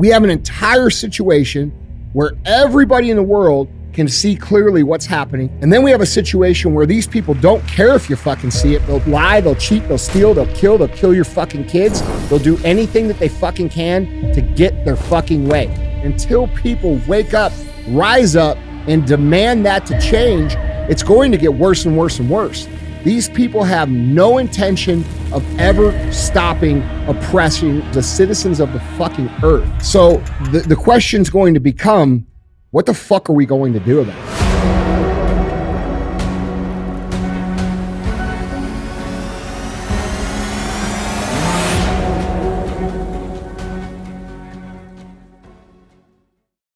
We have an entire situation where everybody in the world can see clearly what's happening. And then we have a situation where these people don't care if you fucking see it. They'll lie, they'll cheat, they'll steal, they'll kill, they'll kill your fucking kids. They'll do anything that they fucking can to get their fucking way. Until people wake up, rise up, and demand that to change, it's going to get worse and worse and worse. These people have no intention of ever stopping oppressing the citizens of the fucking earth. So the, the question's going to become what the fuck are we going to do about it?